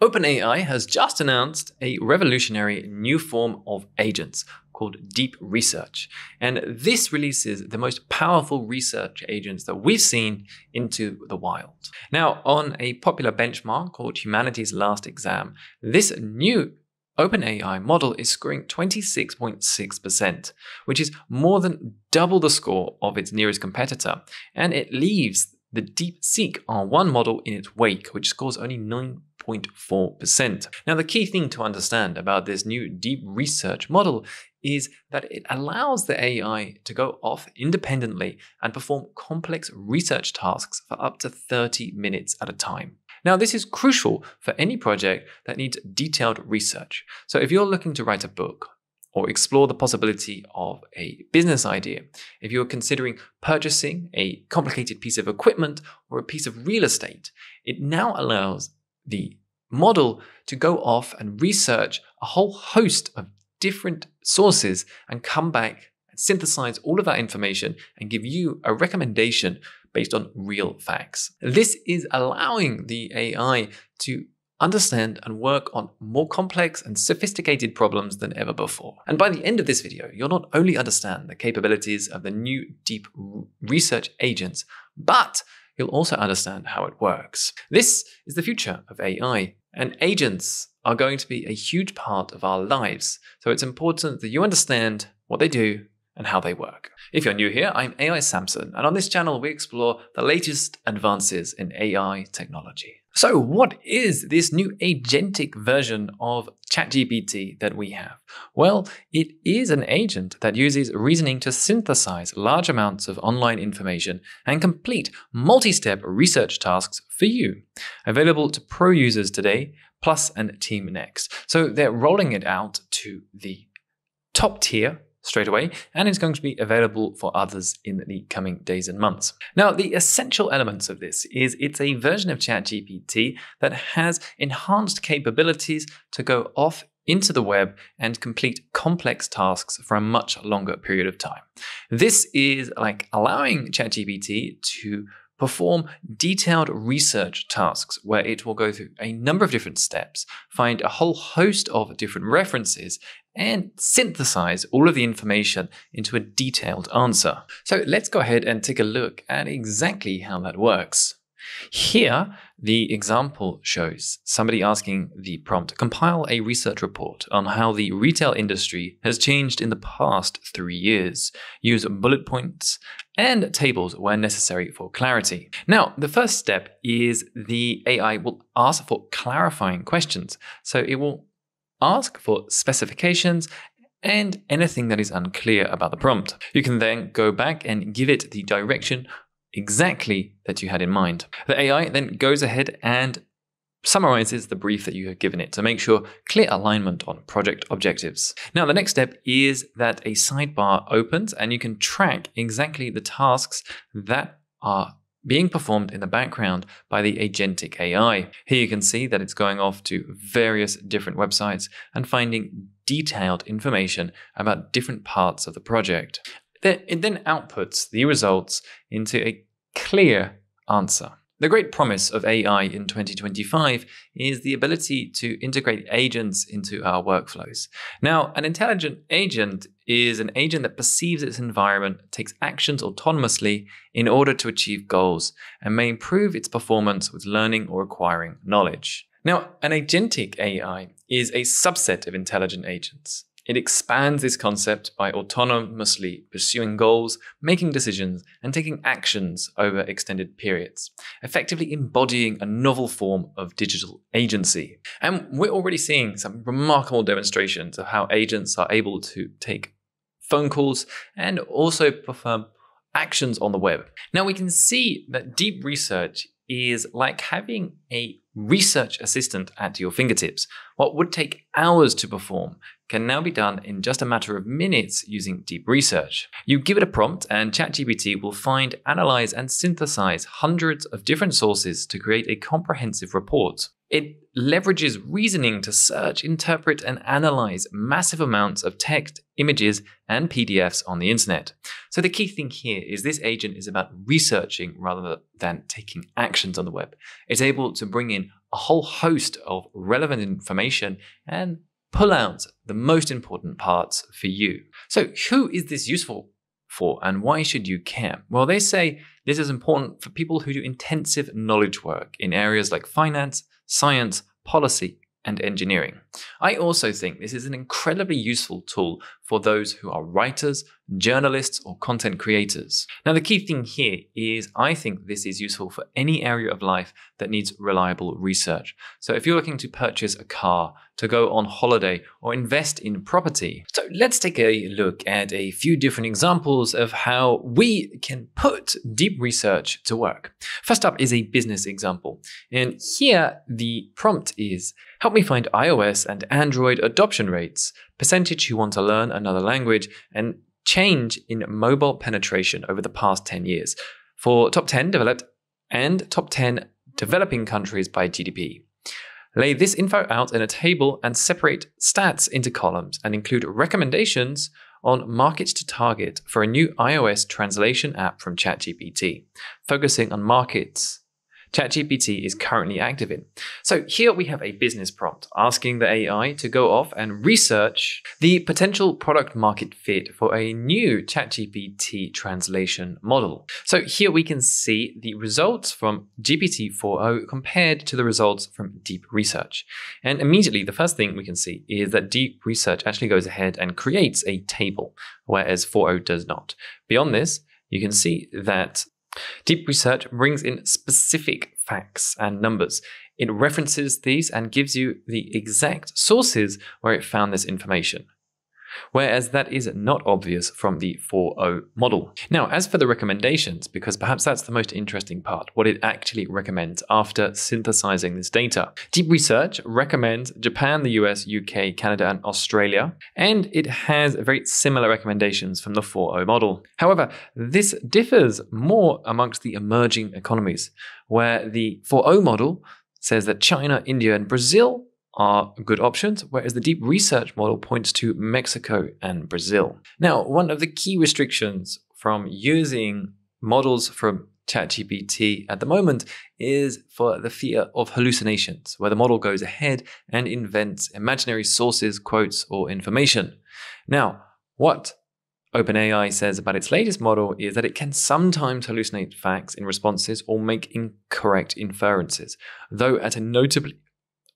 OpenAI has just announced a revolutionary new form of agents called Deep Research. And this releases the most powerful research agents that we've seen into the wild. Now, on a popular benchmark called Humanity's Last Exam, this new OpenAI model is scoring 26.6%, which is more than double the score of its nearest competitor, and it leaves the DeepSeek R1 model in its wake, which scores only 9.4%. Now, the key thing to understand about this new deep research model is that it allows the AI to go off independently and perform complex research tasks for up to 30 minutes at a time. Now, this is crucial for any project that needs detailed research. So, if you're looking to write a book or explore the possibility of a business idea, if you're considering purchasing a complicated piece of equipment or a piece of real estate, it now allows the model to go off and research a whole host of different sources and come back and synthesize all of that information and give you a recommendation based on real facts. This is allowing the AI to understand and work on more complex and sophisticated problems than ever before. And by the end of this video, you'll not only understand the capabilities of the new deep research agents, but you'll also understand how it works. This is the future of AI, and agents are going to be a huge part of our lives. So it's important that you understand what they do and how they work. If you're new here, I'm AI Samson, and on this channel we explore the latest advances in AI technology. So, what is this new agentic version of ChatGPT that we have? Well, it is an agent that uses reasoning to synthesize large amounts of online information and complete multi step research tasks for you. Available to pro users today, Plus and Team Next. So, they're rolling it out to the top tier straight away, and it's going to be available for others in the coming days and months. Now, the essential elements of this is it's a version of ChatGPT that has enhanced capabilities to go off into the web and complete complex tasks for a much longer period of time. This is like allowing ChatGPT to perform detailed research tasks where it will go through a number of different steps, find a whole host of different references, and synthesize all of the information into a detailed answer. So let's go ahead and take a look at exactly how that works. Here, the example shows somebody asking the prompt compile a research report on how the retail industry has changed in the past three years. Use bullet points and tables where necessary for clarity. Now, the first step is the AI will ask for clarifying questions. So it will ask for specifications and anything that is unclear about the prompt. You can then go back and give it the direction exactly that you had in mind. The AI then goes ahead and summarizes the brief that you have given it to make sure clear alignment on project objectives. Now, the next step is that a sidebar opens and you can track exactly the tasks that are being performed in the background by the agentic AI. Here you can see that it's going off to various different websites and finding detailed information about different parts of the project. It then outputs the results into a clear answer. The great promise of AI in 2025 is the ability to integrate agents into our workflows. Now, an intelligent agent is an agent that perceives its environment, takes actions autonomously in order to achieve goals, and may improve its performance with learning or acquiring knowledge. Now, an agentic AI is a subset of intelligent agents. It expands this concept by autonomously pursuing goals, making decisions, and taking actions over extended periods, effectively embodying a novel form of digital agency. And we're already seeing some remarkable demonstrations of how agents are able to take phone calls and also perform actions on the web. Now we can see that deep research is like having a research assistant at your fingertips. What would take hours to perform can now be done in just a matter of minutes using deep research. You give it a prompt, and ChatGPT will find, analyze, and synthesize hundreds of different sources to create a comprehensive report. It leverages reasoning to search, interpret, and analyze massive amounts of text, images, and PDFs on the internet. So the key thing here is this agent is about researching rather than taking actions on the web. It's able to bring in a whole host of relevant information and pull out the most important parts for you. So who is this useful for and why should you care? Well, they say this is important for people who do intensive knowledge work in areas like finance, science, policy, and engineering. I also think this is an incredibly useful tool for those who are writers, journalists, or content creators. Now, the key thing here is I think this is useful for any area of life that needs reliable research. So, if you're looking to purchase a car, to go on holiday, or invest in property. So, let's take a look at a few different examples of how we can put deep research to work. First up is a business example. And here the prompt is Help me find iOS and Android adoption rates, percentage who want to learn another language, and change in mobile penetration over the past 10 years for top 10 developed and top 10 developing countries by GDP. Lay this info out in a table and separate stats into columns and include recommendations on markets to target for a new iOS translation app from ChatGPT, focusing on markets ChatGPT is currently active in. So here we have a business prompt asking the AI to go off and research the potential product market fit for a new ChatGPT translation model. So here we can see the results from GPT-4o compared to the results from Deep Research. And immediately the first thing we can see is that Deep Research actually goes ahead and creates a table, whereas 4o does not. Beyond this, you can see that Deep research brings in specific facts and numbers. It references these and gives you the exact sources where it found this information whereas that is not obvious from the 4o model. Now, as for the recommendations, because perhaps that's the most interesting part, what it actually recommends after synthesizing this data. Deep Research recommends Japan, the US, UK, Canada, and Australia, and it has very similar recommendations from the 4o model. However, this differs more amongst the emerging economies, where the 4o model says that China, India, and Brazil are good options, whereas the deep research model points to Mexico and Brazil. Now, one of the key restrictions from using models from ChatGPT at the moment is for the fear of hallucinations, where the model goes ahead and invents imaginary sources, quotes, or information. Now, what OpenAI says about its latest model is that it can sometimes hallucinate facts in responses or make incorrect inferences, though at a notably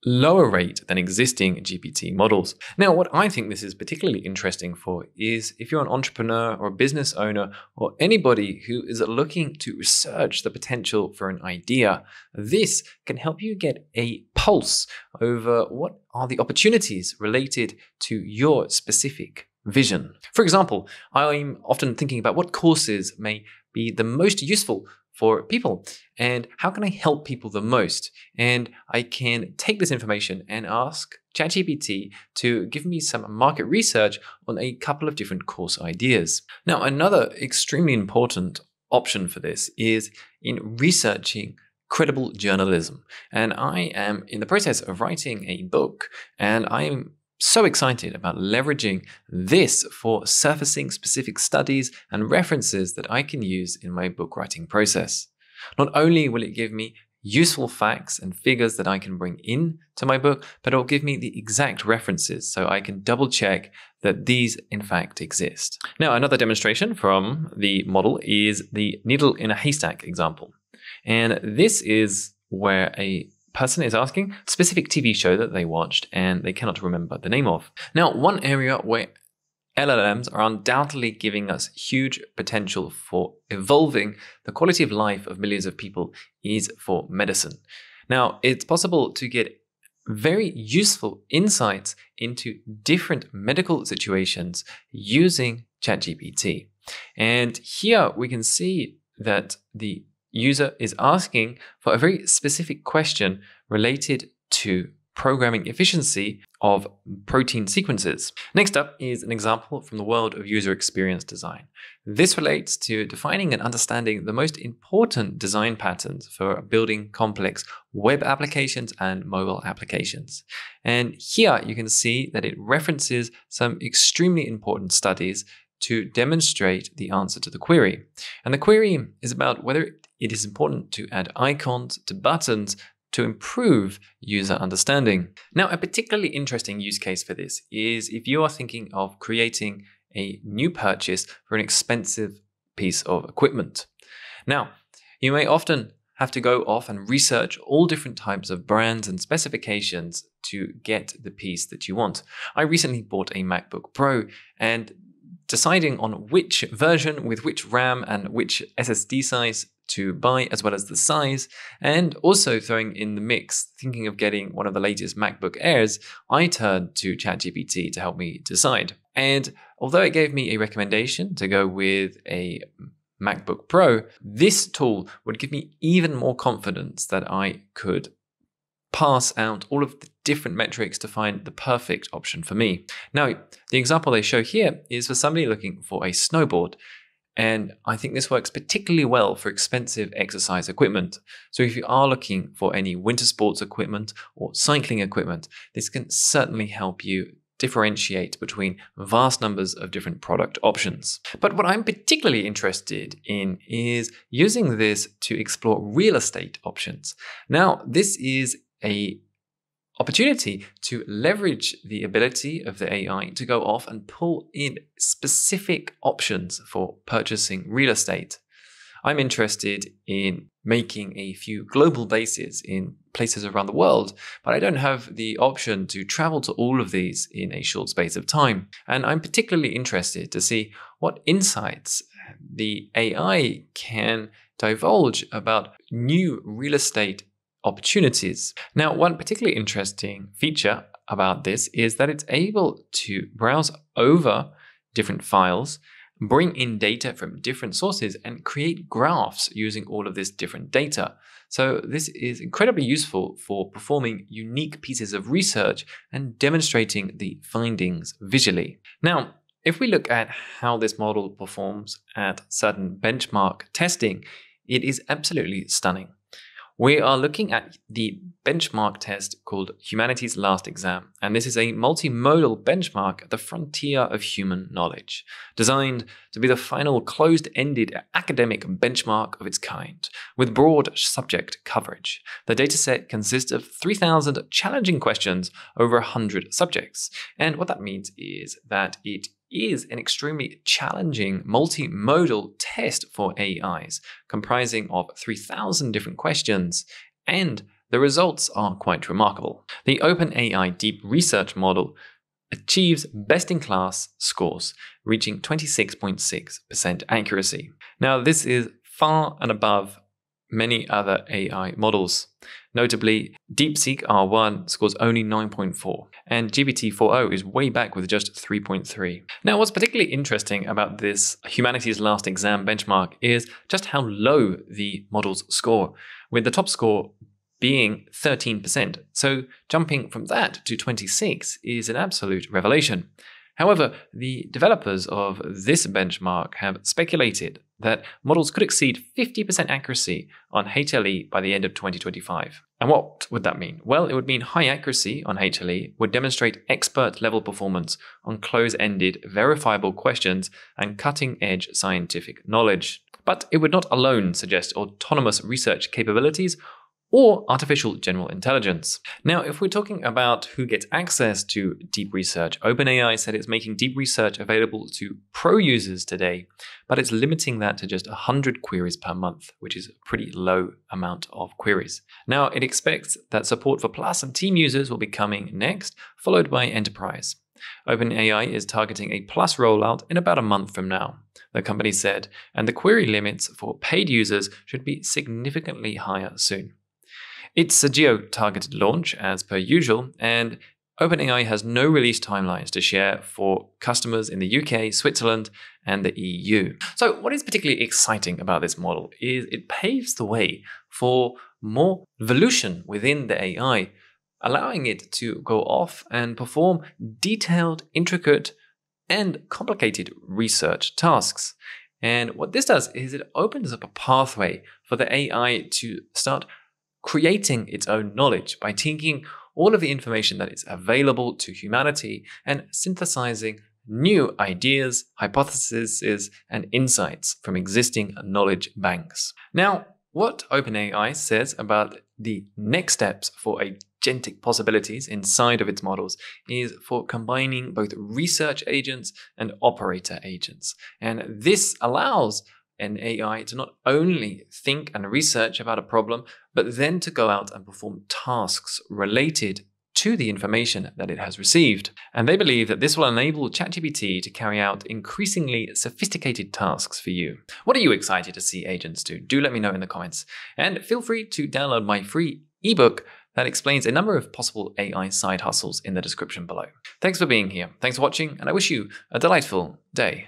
lower rate than existing GPT models. Now, what I think this is particularly interesting for is if you're an entrepreneur or a business owner or anybody who is looking to research the potential for an idea, this can help you get a pulse over what are the opportunities related to your specific vision. For example, I'm often thinking about what courses may be the most useful for people and how can I help people the most? And I can take this information and ask ChatGPT to give me some market research on a couple of different course ideas. Now, another extremely important option for this is in researching credible journalism. And I am in the process of writing a book and I'm so excited about leveraging this for surfacing specific studies and references that I can use in my book writing process. Not only will it give me useful facts and figures that I can bring in to my book, but it will give me the exact references so I can double check that these in fact exist. Now, another demonstration from the model is the needle in a haystack example. And this is where a person is asking specific TV show that they watched and they cannot remember the name of. Now, one area where LLMs are undoubtedly giving us huge potential for evolving the quality of life of millions of people is for medicine. Now, it's possible to get very useful insights into different medical situations using ChatGPT. And here we can see that the user is asking for a very specific question related to programming efficiency of protein sequences. Next up is an example from the world of user experience design. This relates to defining and understanding the most important design patterns for building complex web applications and mobile applications. And here you can see that it references some extremely important studies to demonstrate the answer to the query. And the query is about whether it is important to add icons to buttons to improve user understanding. Now, a particularly interesting use case for this is if you are thinking of creating a new purchase for an expensive piece of equipment. Now, you may often have to go off and research all different types of brands and specifications to get the piece that you want. I recently bought a MacBook Pro and deciding on which version with which RAM and which SSD size to buy, as well as the size, and also throwing in the mix, thinking of getting one of the latest MacBook Airs, I turned to ChatGPT to help me decide. And although it gave me a recommendation to go with a MacBook Pro, this tool would give me even more confidence that I could pass out all of the different metrics to find the perfect option for me. Now, the example they show here is for somebody looking for a snowboard. And I think this works particularly well for expensive exercise equipment. So if you are looking for any winter sports equipment or cycling equipment, this can certainly help you differentiate between vast numbers of different product options. But what I'm particularly interested in is using this to explore real estate options. Now, this is a opportunity to leverage the ability of the AI to go off and pull in specific options for purchasing real estate. I'm interested in making a few global bases in places around the world, but I don't have the option to travel to all of these in a short space of time. And I'm particularly interested to see what insights the AI can divulge about new real estate opportunities. Now, one particularly interesting feature about this is that it's able to browse over different files, bring in data from different sources, and create graphs using all of this different data. So, this is incredibly useful for performing unique pieces of research and demonstrating the findings visually. Now, if we look at how this model performs at certain benchmark testing, it is absolutely stunning. We are looking at the benchmark test called Humanity's Last Exam, and this is a multimodal benchmark at the frontier of human knowledge, designed to be the final closed ended academic benchmark of its kind, with broad subject coverage. The dataset consists of 3,000 challenging questions over 100 subjects, and what that means is that it is an extremely challenging multimodal test for AIs, comprising of 3,000 different questions, and the results are quite remarkable. The OpenAI Deep Research model achieves best in class scores, reaching 26.6% accuracy. Now, this is far and above many other AI models. Notably, DeepSeek R1 scores only 9.4, and GPT-4o is way back with just 3.3. Now, what's particularly interesting about this Humanity's Last Exam benchmark is just how low the models score, with the top score being 13%. So jumping from that to 26 is an absolute revelation. However, the developers of this benchmark have speculated that models could exceed 50% accuracy on HLE by the end of 2025. And what would that mean? Well, it would mean high accuracy on HLE would demonstrate expert level performance on close ended, verifiable questions and cutting edge scientific knowledge. But it would not alone suggest autonomous research capabilities or artificial general intelligence. Now, if we're talking about who gets access to deep research, OpenAI said it's making deep research available to pro users today, but it's limiting that to just 100 queries per month, which is a pretty low amount of queries. Now, it expects that support for Plus and Team users will be coming next, followed by Enterprise. OpenAI is targeting a Plus rollout in about a month from now, the company said, and the query limits for paid users should be significantly higher soon. It's a geo targeted launch, as per usual, and OpenAI has no release timelines to share for customers in the UK, Switzerland, and the EU. So, what is particularly exciting about this model is it paves the way for more evolution within the AI allowing it to go off and perform detailed, intricate, and complicated research tasks. And what this does is it opens up a pathway for the AI to start creating its own knowledge by taking all of the information that is available to humanity and synthesizing new ideas, hypotheses, and insights from existing knowledge banks. Now, what OpenAI says about the next steps for agentic possibilities inside of its models is for combining both research agents and operator agents. And this allows an AI to not only think and research about a problem, but then to go out and perform tasks related to the information that it has received. And they believe that this will enable ChatGPT to carry out increasingly sophisticated tasks for you. What are you excited to see agents do? Do let me know in the comments. And feel free to download my free ebook that explains a number of possible AI side hustles in the description below. Thanks for being here. Thanks for watching, and I wish you a delightful day.